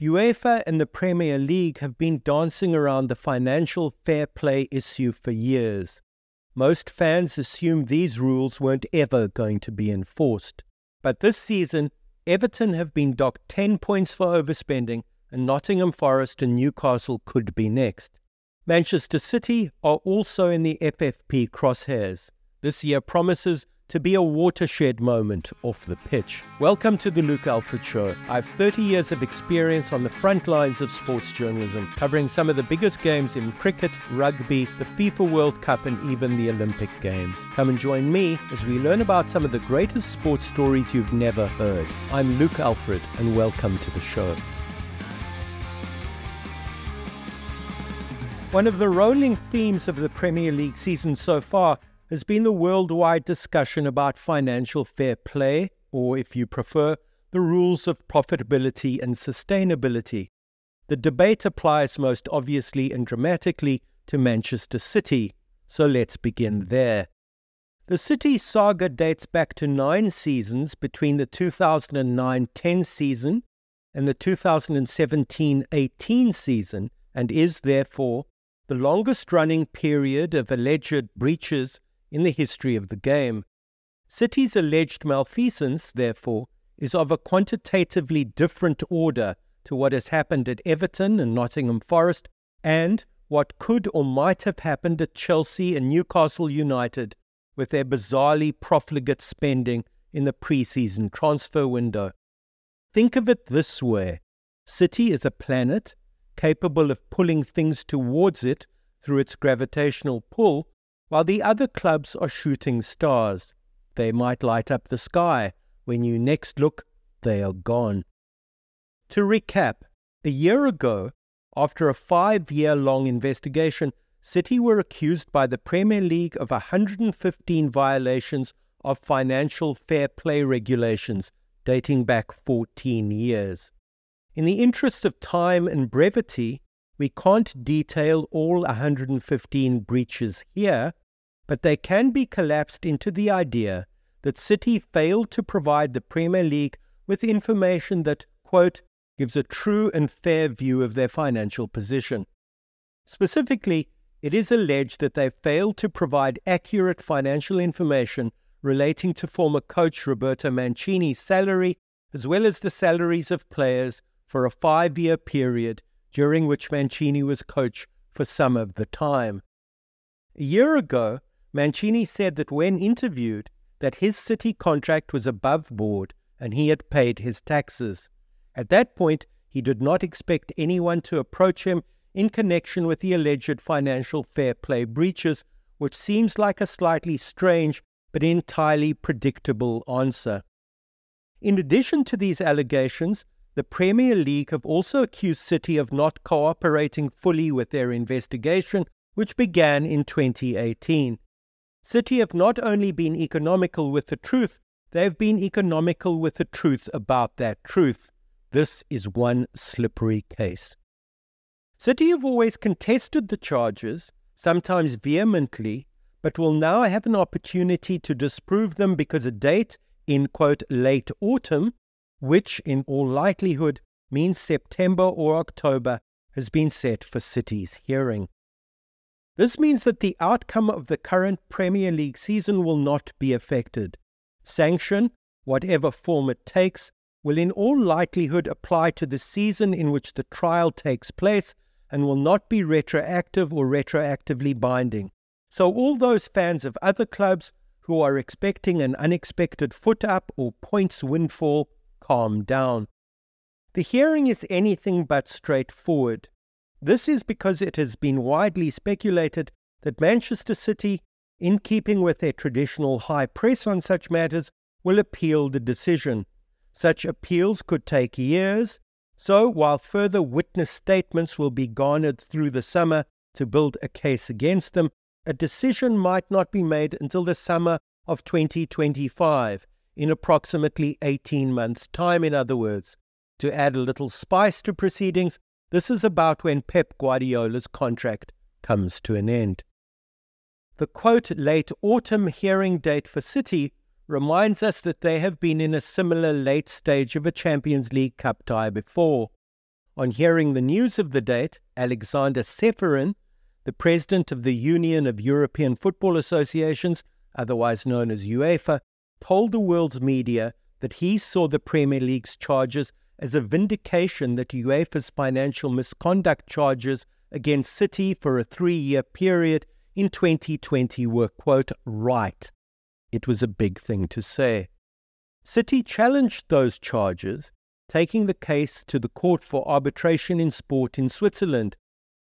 UEFA and the Premier League have been dancing around the financial fair play issue for years. Most fans assumed these rules weren't ever going to be enforced. But this season, Everton have been docked 10 points for overspending, and Nottingham Forest and Newcastle could be next. Manchester City are also in the FFP crosshairs. This year promises to be a watershed moment off the pitch. Welcome to the Luke Alfred Show. I have 30 years of experience on the front lines of sports journalism, covering some of the biggest games in cricket, rugby, the FIFA World Cup, and even the Olympic Games. Come and join me as we learn about some of the greatest sports stories you've never heard. I'm Luke Alfred, and welcome to the show. One of the rolling themes of the Premier League season so far has been the worldwide discussion about financial fair play, or if you prefer, the rules of profitability and sustainability. The debate applies most obviously and dramatically to Manchester City, so let's begin there. The City saga dates back to nine seasons between the 2009 10 season and the 2017 18 season, and is therefore the longest running period of alleged breaches in the history of the game. City's alleged malfeasance, therefore, is of a quantitatively different order to what has happened at Everton and Nottingham Forest and what could or might have happened at Chelsea and Newcastle United with their bizarrely profligate spending in the pre-season transfer window. Think of it this way. City is a planet capable of pulling things towards it through its gravitational pull while the other clubs are shooting stars. They might light up the sky. When you next look, they are gone. To recap, a year ago, after a five year long investigation, City were accused by the Premier League of 115 violations of financial fair play regulations dating back 14 years. In the interest of time and brevity, we can't detail all 115 breaches here, but they can be collapsed into the idea that City failed to provide the Premier League with information that, quote, gives a true and fair view of their financial position. Specifically, it is alleged that they failed to provide accurate financial information relating to former coach Roberto Mancini's salary, as well as the salaries of players for a five year period during which Mancini was coach for some of the time. A year ago, Mancini said that when interviewed, that his city contract was above board and he had paid his taxes. At that point, he did not expect anyone to approach him in connection with the alleged financial fair play breaches, which seems like a slightly strange but entirely predictable answer. In addition to these allegations, the Premier League have also accused City of not cooperating fully with their investigation, which began in 2018. City have not only been economical with the truth, they have been economical with the truth about that truth. This is one slippery case. City have always contested the charges, sometimes vehemently, but will now have an opportunity to disprove them because a date in quote late autumn, which in all likelihood means September or October, has been set for City's hearing. This means that the outcome of the current Premier League season will not be affected. Sanction, whatever form it takes, will in all likelihood apply to the season in which the trial takes place and will not be retroactive or retroactively binding. So, all those fans of other clubs who are expecting an unexpected foot up or points windfall, calm down. The hearing is anything but straightforward. This is because it has been widely speculated that Manchester City, in keeping with their traditional high press on such matters, will appeal the decision. Such appeals could take years, so while further witness statements will be garnered through the summer to build a case against them, a decision might not be made until the summer of 2025, in approximately 18 months' time, in other words. To add a little spice to proceedings, this is about when Pep Guardiola's contract comes to an end. The quote late autumn hearing date for City reminds us that they have been in a similar late stage of a Champions League Cup tie before. On hearing the news of the date, Alexander Ceferin, the president of the Union of European Football Associations, otherwise known as UEFA, told the world's media that he saw the Premier League's charges as a vindication that UEFA's financial misconduct charges against City for a three year period in 2020 were, quote, right. It was a big thing to say. City challenged those charges, taking the case to the Court for Arbitration in Sport in Switzerland.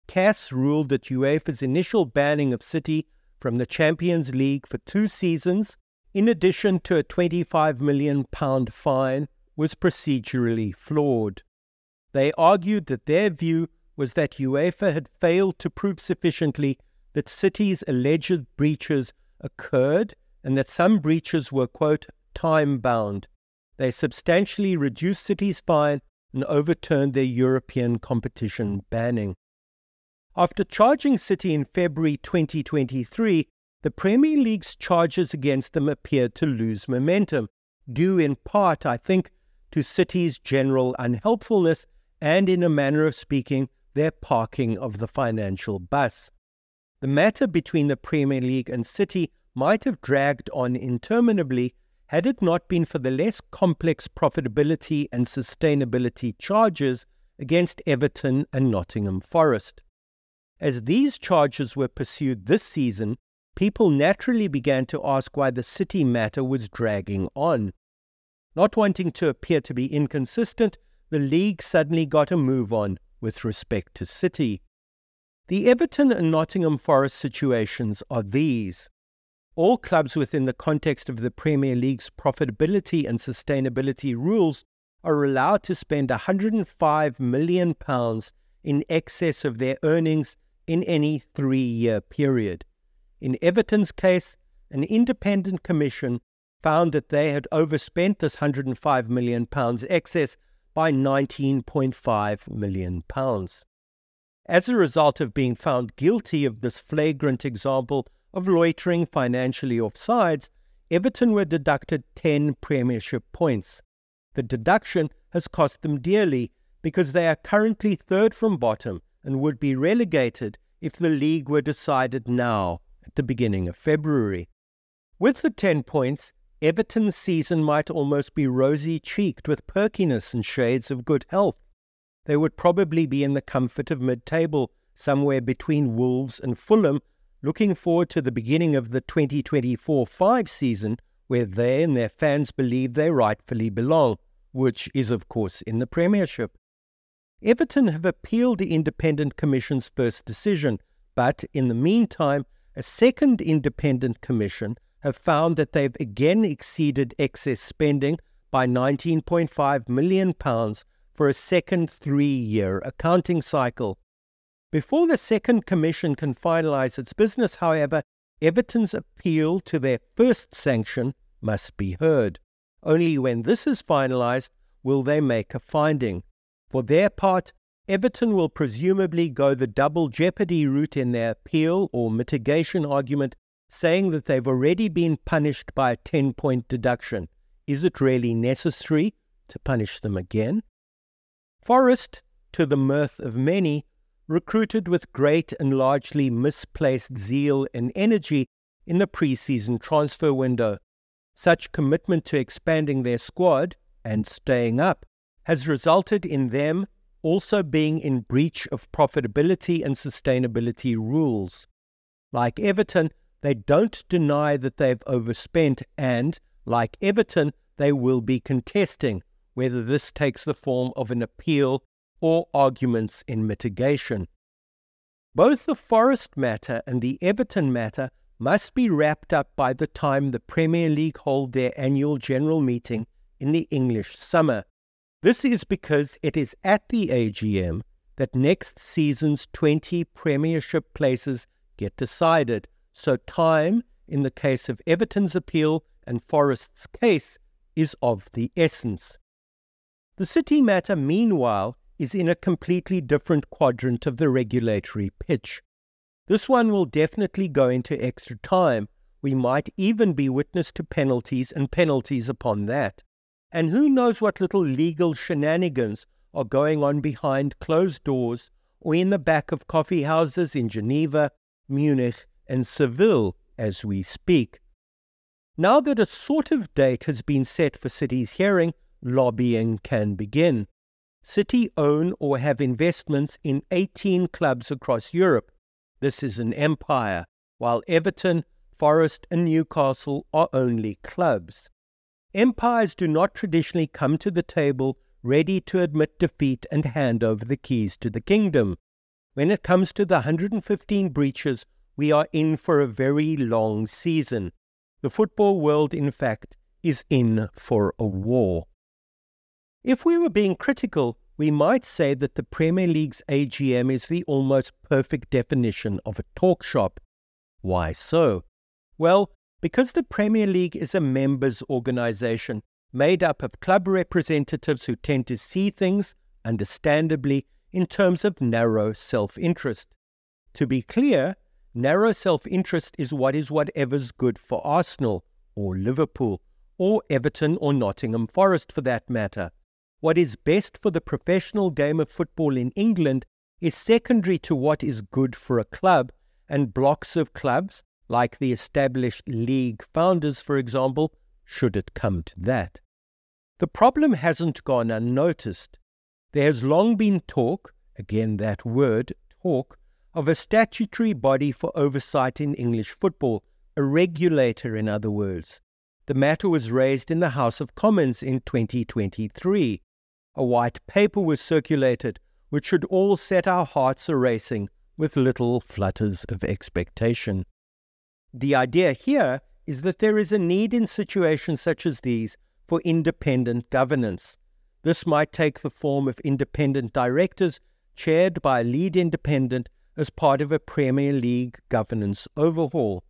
CAS ruled that UEFA's initial banning of City from the Champions League for two seasons, in addition to a £25 million fine, was procedurally flawed. They argued that their view was that UEFA had failed to prove sufficiently that City's alleged breaches occurred and that some breaches were, quote, time bound. They substantially reduced City's fine and overturned their European competition banning. After charging City in February 2023, the Premier League's charges against them appeared to lose momentum, due in part, I think, to City's general unhelpfulness and, in a manner of speaking, their parking of the financial bus. The matter between the Premier League and City might have dragged on interminably had it not been for the less complex profitability and sustainability charges against Everton and Nottingham Forest. As these charges were pursued this season, people naturally began to ask why the City matter was dragging on. Not wanting to appear to be inconsistent, the league suddenly got a move on with respect to City. The Everton and Nottingham Forest situations are these. All clubs within the context of the Premier League's profitability and sustainability rules are allowed to spend £105 million in excess of their earnings in any three year period. In Everton's case, an independent commission found that they had overspent this £105 million excess by £19.5 million. As a result of being found guilty of this flagrant example of loitering financially off sides, Everton were deducted 10 Premiership points. The deduction has cost them dearly because they are currently third from bottom and would be relegated if the league were decided now at the beginning of February. With the 10 points, Everton's season might almost be rosy cheeked with perkiness and shades of good health. They would probably be in the comfort of mid table, somewhere between Wolves and Fulham, looking forward to the beginning of the 2024 5 season, where they and their fans believe they rightfully belong, which is, of course, in the Premiership. Everton have appealed the Independent Commission's first decision, but in the meantime, a second independent commission have found that they've again exceeded excess spending by £19.5 million for a second three year accounting cycle. Before the second commission can finalise its business, however, Everton's appeal to their first sanction must be heard. Only when this is finalised will they make a finding. For their part, Everton will presumably go the double jeopardy route in their appeal or mitigation argument saying that they've already been punished by a 10 point deduction. Is it really necessary to punish them again? Forest, to the mirth of many, recruited with great and largely misplaced zeal and energy in the pre-season transfer window. Such commitment to expanding their squad and staying up has resulted in them also being in breach of profitability and sustainability rules. Like Everton, they don't deny that they've overspent, and, like Everton, they will be contesting whether this takes the form of an appeal or arguments in mitigation. Both the Forest matter and the Everton matter must be wrapped up by the time the Premier League hold their annual general meeting in the English summer. This is because it is at the AGM that next season's 20 Premiership places get decided, so time, in the case of Everton's appeal and Forest's case, is of the essence. The City matter, meanwhile, is in a completely different quadrant of the regulatory pitch. This one will definitely go into extra time. We might even be witness to penalties and penalties upon that. And who knows what little legal shenanigans are going on behind closed doors or in the back of coffee houses in Geneva, Munich, and Seville as we speak. Now that a sort of date has been set for City's hearing, lobbying can begin. City own or have investments in 18 clubs across Europe. This is an empire, while Everton, Forest, and Newcastle are only clubs. Empires do not traditionally come to the table ready to admit defeat and hand over the keys to the kingdom. When it comes to the 115 breaches, we are in for a very long season. The football world, in fact, is in for a war. If we were being critical, we might say that the Premier League's AGM is the almost perfect definition of a talk shop. Why so? Well, because the Premier League is a members' organisation made up of club representatives who tend to see things, understandably, in terms of narrow self interest. To be clear, narrow self interest is what is whatever's good for Arsenal, or Liverpool, or Everton, or Nottingham Forest for that matter. What is best for the professional game of football in England is secondary to what is good for a club, and blocks of clubs, like the established league founders, for example, should it come to that. The problem hasn't gone unnoticed. There has long been talk, again that word, talk, of a statutory body for oversight in English football, a regulator, in other words. The matter was raised in the House of Commons in 2023 a white paper was circulated which should all set our hearts a racing with little flutters of expectation. The idea here is that there is a need in situations such as these for independent governance. This might take the form of independent directors chaired by a lead independent as part of a Premier League governance overhaul.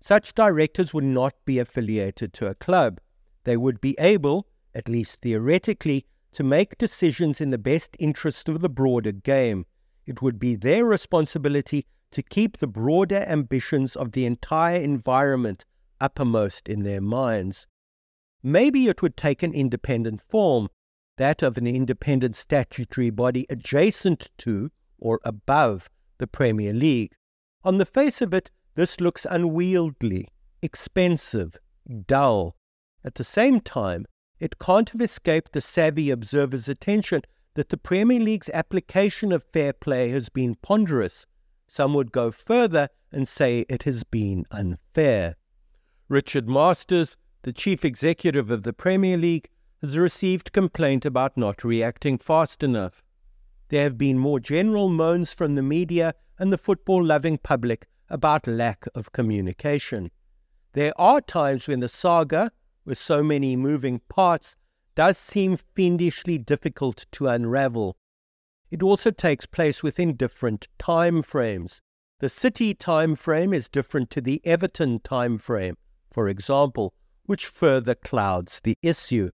Such directors would not be affiliated to a club. They would be able, at least theoretically, to make decisions in the best interest of the broader game. It would be their responsibility to keep the broader ambitions of the entire environment uppermost in their minds. Maybe it would take an independent form, that of an independent statutory body adjacent to or above the Premier League. On the face of it, this looks unwieldy, expensive, dull. At the same time, it can't have escaped the savvy observer's attention that the Premier League's application of fair play has been ponderous. Some would go further and say it has been unfair. Richard Masters, the chief executive of the Premier League, has received complaint about not reacting fast enough. There have been more general moans from the media and the football loving public about lack of communication. There are times when the saga, with so many moving parts does seem fiendishly difficult to unravel. It also takes place within different time frames. The City time frame is different to the Everton time frame, for example, which further clouds the issue.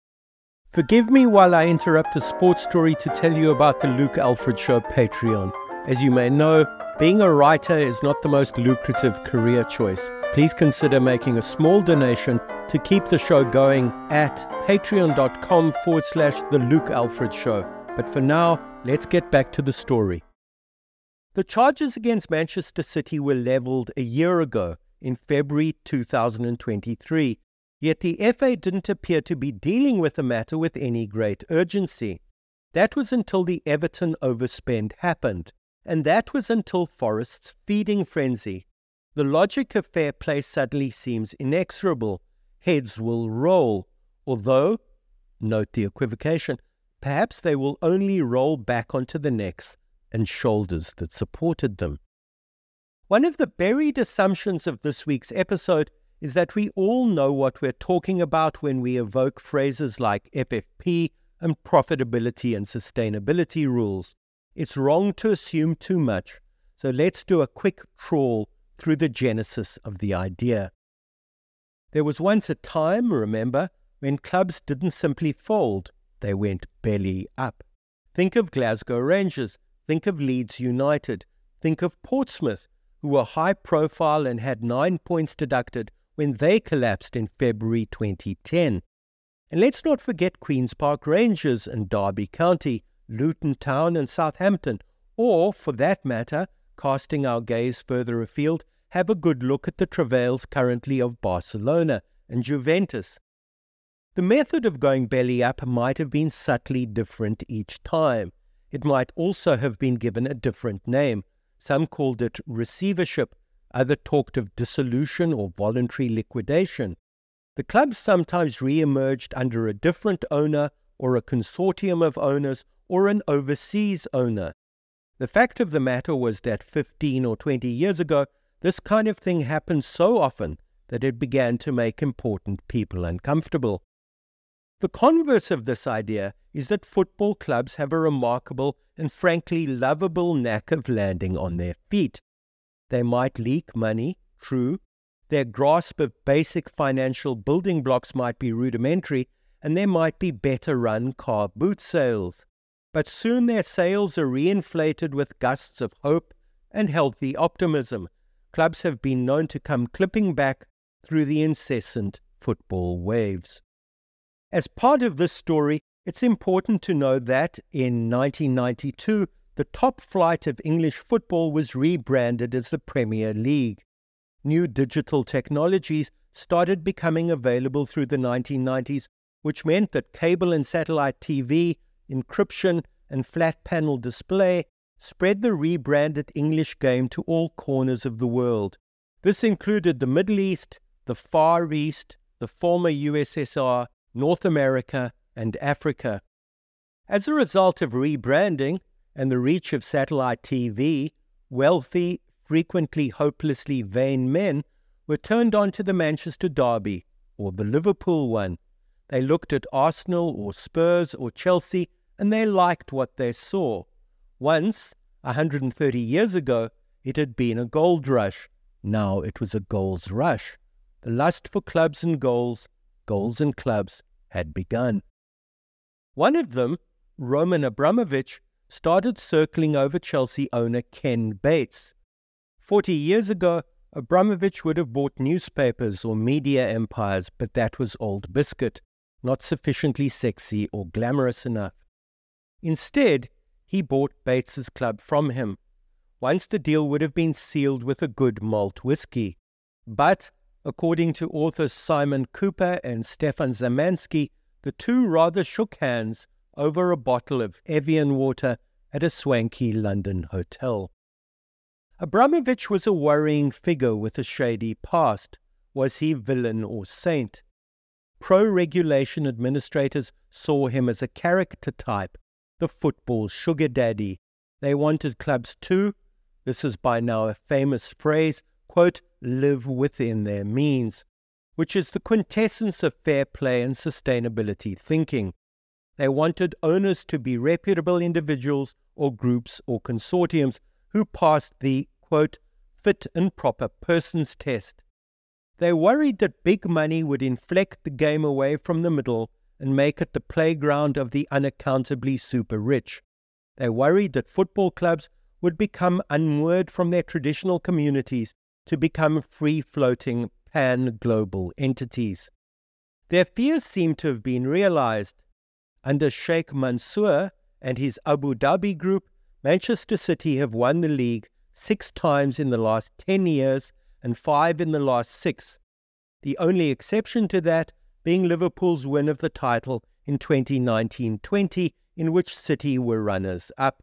Forgive me while I interrupt a sports story to tell you about the Luke Alfred Show Patreon. As you may know, being a writer is not the most lucrative career choice. Please consider making a small donation to keep the show going at patreon.com forward slash The Luke Alfred Show. But for now, let's get back to the story. The charges against Manchester City were levelled a year ago in February 2023, yet the FA didn't appear to be dealing with the matter with any great urgency. That was until the Everton overspend happened, and that was until Forest's feeding frenzy. The logic of fair play suddenly seems inexorable heads will roll, although, note the equivocation, perhaps they will only roll back onto the necks and shoulders that supported them. One of the buried assumptions of this week's episode is that we all know what we're talking about when we evoke phrases like FFP and profitability and sustainability rules. It's wrong to assume too much, so let's do a quick trawl through the genesis of the idea. There was once a time, remember, when clubs didn't simply fold, they went belly up. Think of Glasgow Rangers, think of Leeds United, think of Portsmouth, who were high profile and had nine points deducted when they collapsed in February 2010. And let's not forget Queen's Park Rangers and Derby County, Luton Town, and Southampton, or, for that matter, casting our gaze further afield, have a good look at the travails currently of Barcelona and Juventus. The method of going belly up might have been subtly different each time. It might also have been given a different name. Some called it receivership, others talked of dissolution or voluntary liquidation. The clubs sometimes re emerged under a different owner or a consortium of owners or an overseas owner. The fact of the matter was that 15 or 20 years ago, this kind of thing happened so often that it began to make important people uncomfortable. The converse of this idea is that football clubs have a remarkable and frankly lovable knack of landing on their feet. They might leak money, true. Their grasp of basic financial building blocks might be rudimentary, and there might be better run car boot sales. But soon their sales are reinflated with gusts of hope and healthy optimism. Clubs have been known to come clipping back through the incessant football waves. As part of this story, it's important to know that in 1992, the top flight of English football was rebranded as the Premier League. New digital technologies started becoming available through the 1990s, which meant that cable and satellite TV, encryption, and flat panel display spread the rebranded English game to all corners of the world. This included the Middle East, the Far East, the former USSR, North America, and Africa. As a result of rebranding and the reach of satellite TV, wealthy, frequently hopelessly vain men were turned on to the Manchester Derby or the Liverpool one. They looked at Arsenal or Spurs or Chelsea and they liked what they saw. Once, a 130 years ago, it had been a gold rush. Now it was a goals rush. The lust for clubs and goals, goals and clubs, had begun. One of them, Roman Abramovich, started circling over Chelsea owner Ken Bates. Forty years ago, Abramovich would have bought newspapers or media empires, but that was old biscuit, not sufficiently sexy or glamorous enough. Instead, he bought Bates's club from him. Once the deal would have been sealed with a good malt whisky. But, according to authors Simon Kuper and Stefan Szymanski, the two rather shook hands over a bottle of Evian water at a swanky London hotel. Abramovich was a worrying figure with a shady past. Was he villain or saint? Pro regulation administrators saw him as a character type, the football sugar daddy. They wanted clubs to, this is by now a famous phrase, quote, live within their means which is the quintessence of fair play and sustainability thinking. They wanted owners to be reputable individuals or groups or consortiums who passed the, quote, fit and proper persons test. They worried that big money would inflect the game away from the middle and make it the playground of the unaccountably super rich. They worried that football clubs would become unmoored from their traditional communities to become free floating pan global entities. Their fears seem to have been realized. Under Sheikh Mansour and his Abu Dhabi group, Manchester City have won the league six times in the last 10 years and five in the last six, the only exception to that being Liverpool's win of the title in 2019 20, in which City were runners up.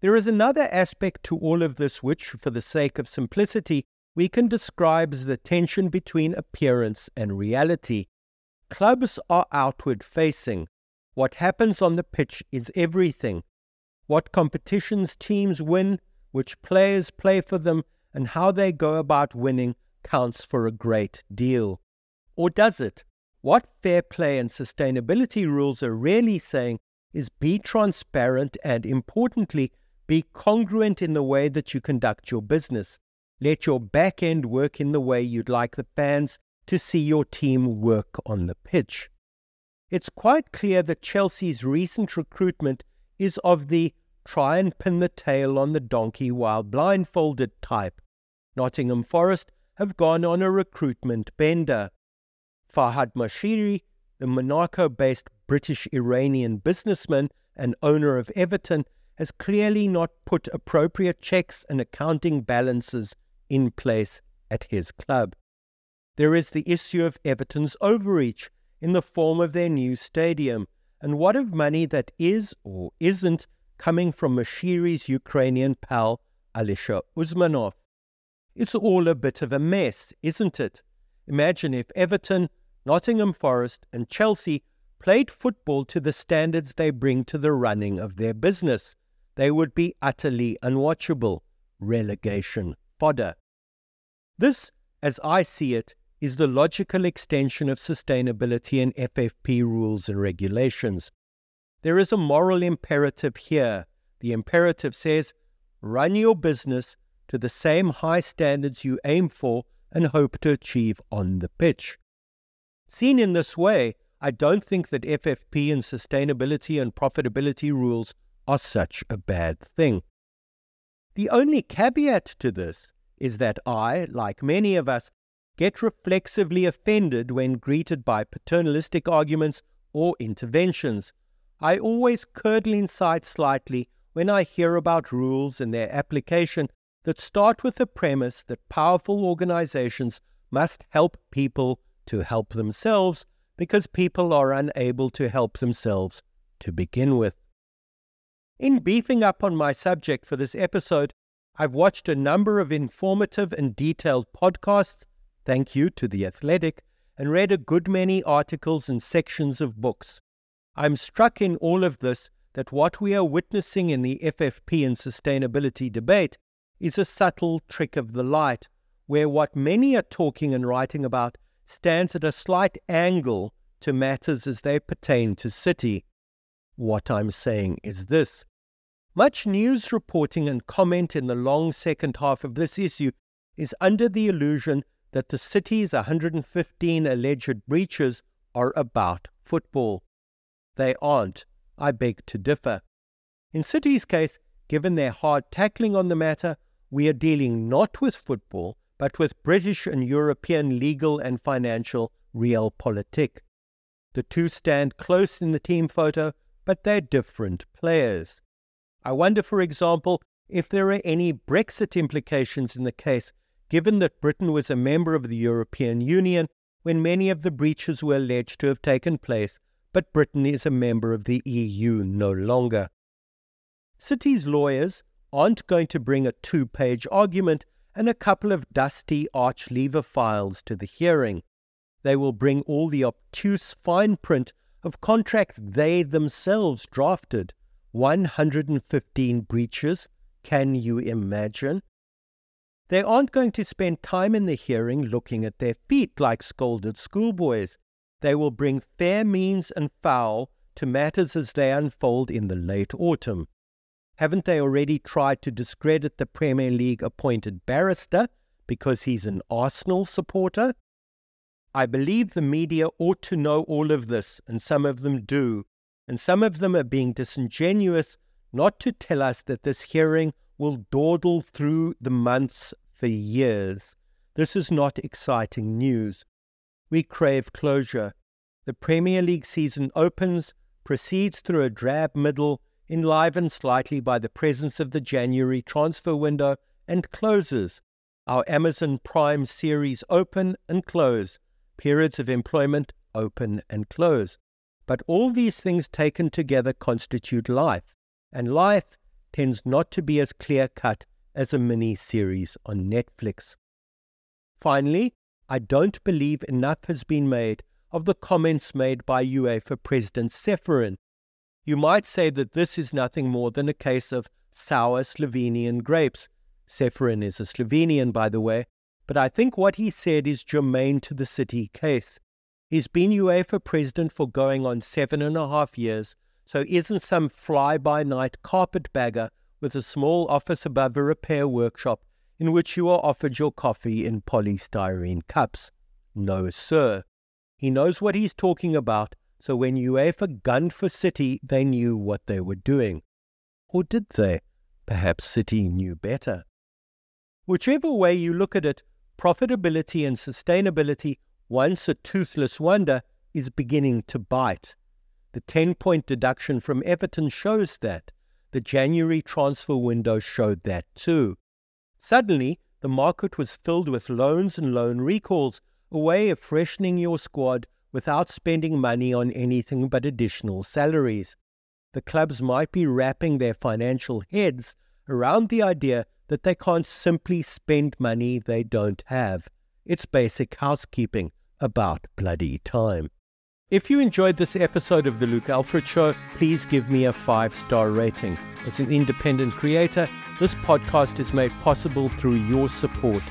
There is another aspect to all of this which, for the sake of simplicity, we can describe as the tension between appearance and reality. Clubs are outward facing. What happens on the pitch is everything. What competitions teams win, which players play for them, and how they go about winning counts for a great deal. Or does it? What fair play and sustainability rules are really saying is be transparent and, importantly, be congruent in the way that you conduct your business. Let your back end work in the way you'd like the fans to see your team work on the pitch. It's quite clear that Chelsea's recent recruitment is of the try and pin the tail on the donkey while blindfolded type. Nottingham Forest have gone on a recruitment bender. Farhad Moshiri, the Monaco based British Iranian businessman and owner of Everton, has clearly not put appropriate checks and accounting balances in place at his club. There is the issue of Everton's overreach in the form of their new stadium, and what of money that is or isn't coming from Moshiri's Ukrainian pal Alisher Usmanov. It's all a bit of a mess, isn't it? Imagine if Everton, Nottingham Forest, and Chelsea played football to the standards they bring to the running of their business. They would be utterly unwatchable, relegation fodder. This, as I see it, is the logical extension of sustainability and FFP rules and regulations. There is a moral imperative here. The imperative says, run your business to the same high standards you aim for and hope to achieve on the pitch. Seen in this way, I don't think that FFP and sustainability and profitability rules are such a bad thing. The only caveat to this is that I, like many of us, get reflexively offended when greeted by paternalistic arguments or interventions. I always curdle inside slightly when I hear about rules and their application that start with the premise that powerful organizations must help people to help themselves because people are unable to help themselves to begin with. In beefing up on my subject for this episode, I've watched a number of informative and detailed podcasts, thank you to The Athletic, and read a good many articles and sections of books. I'm struck in all of this that what we are witnessing in the FFP and sustainability debate is a subtle trick of the light, where what many are talking and writing about stands at a slight angle to matters as they pertain to City. What I'm saying is this. Much news reporting and comment in the long second half of this issue is under the illusion that the City's 115 alleged breaches are about football. They aren't. I beg to differ. In City's case, given their hard tackling on the matter, we are dealing not with football, but with British and European legal and financial realpolitik. The two stand close in the team photo, but they're different players. I wonder, for example, if there are any Brexit implications in the case, given that Britain was a member of the European Union when many of the breaches were alleged to have taken place but Britain is a member of the EU no longer. City's lawyers aren't going to bring a two page argument and a couple of dusty arch lever files to the hearing. They will bring all the obtuse fine print of contracts they themselves drafted. 115 breaches. Can you imagine? They aren't going to spend time in the hearing looking at their feet like scolded schoolboys. They will bring fair means and foul to matters as they unfold in the late autumn. Haven't they already tried to discredit the Premier League appointed barrister because he's an Arsenal supporter? I believe the media ought to know all of this, and some of them do, and some of them are being disingenuous not to tell us that this hearing will dawdle through the months for years. This is not exciting news. We crave closure. The Premier League season opens, proceeds through a drab middle, enlivened slightly by the presence of the January transfer window, and closes. Our Amazon Prime series open and close, periods of employment open and close. But all these things taken together constitute life, and life tends not to be as clear cut as a mini series on Netflix. Finally, I don't believe enough has been made of the comments made by UEFA President Ceferin. You might say that this is nothing more than a case of sour Slovenian grapes. Ceferin is a Slovenian, by the way, but I think what he said is germane to the City case. He's been UEFA president for going on seven and a half years, so isn't some fly by night carpetbagger with a small office above a repair workshop in which you are offered your coffee in polystyrene cups. No, sir. He knows what he's talking about, so when UEFA gunned for City, they knew what they were doing. Or did they? Perhaps City knew better. Whichever way you look at it, profitability and sustainability, once a toothless wonder, is beginning to bite. The 10 point deduction from Everton shows that. The January transfer window showed that too. Suddenly, the market was filled with loans and loan recalls, a way of freshening your squad without spending money on anything but additional salaries. The clubs might be wrapping their financial heads around the idea that they can't simply spend money they don't have. It's basic housekeeping about bloody time. If you enjoyed this episode of The Luke Alfred Show, please give me a five star rating. As an independent creator, this podcast is made possible through your support